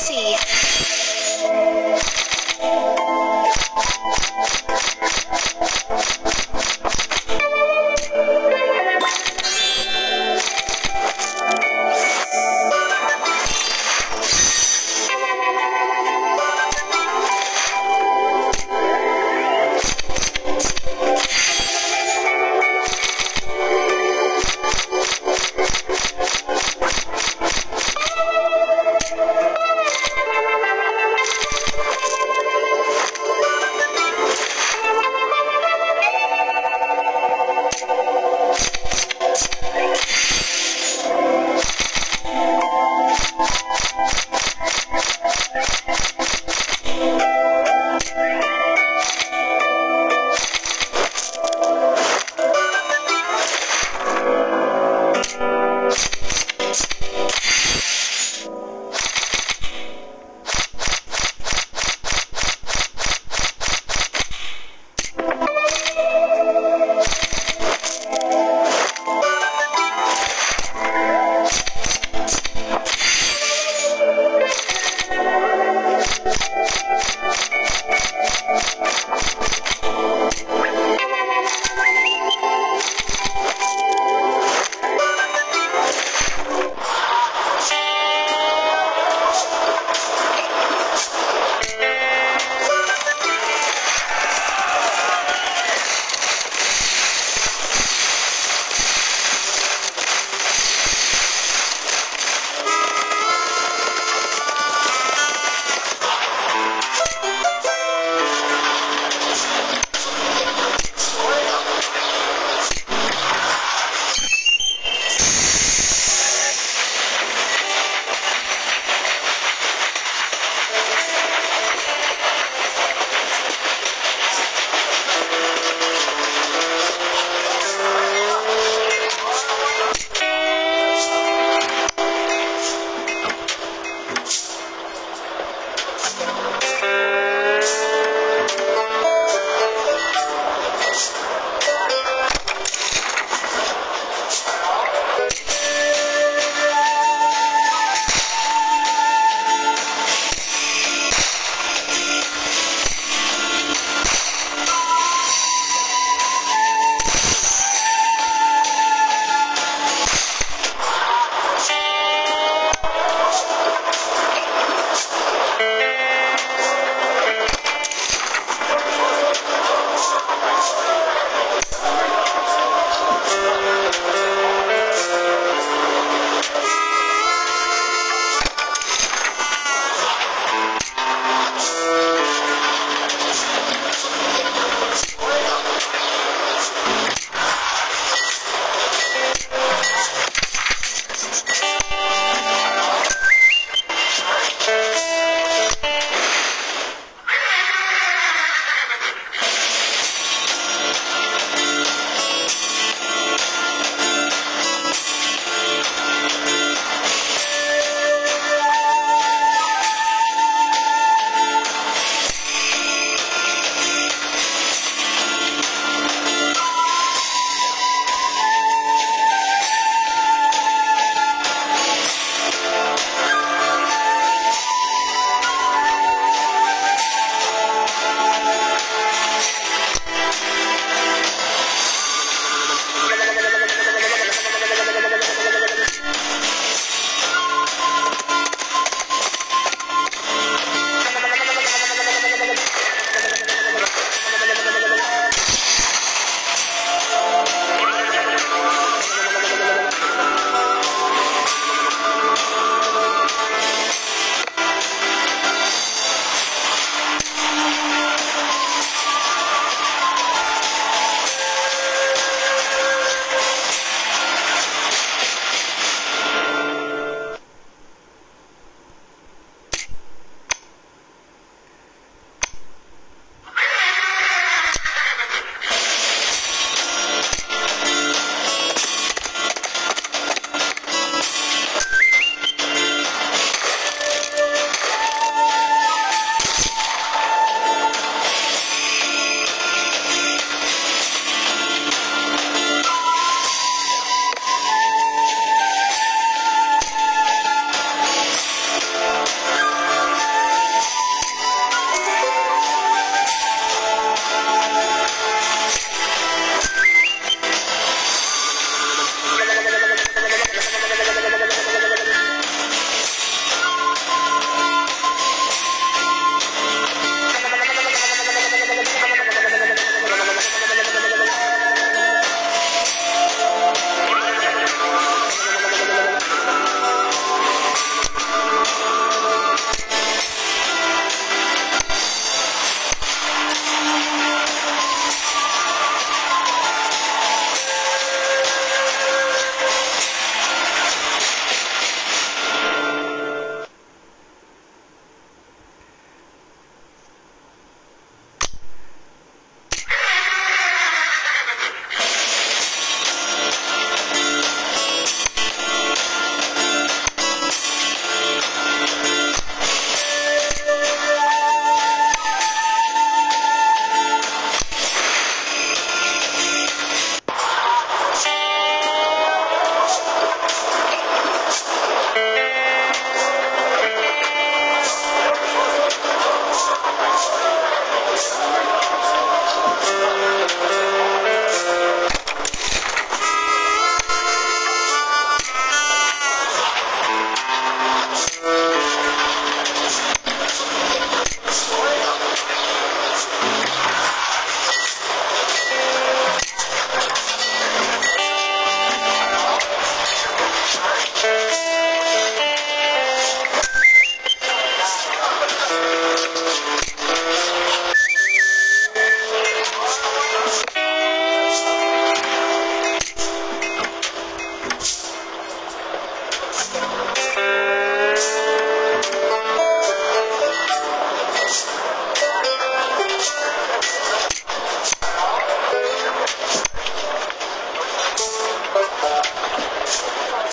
see.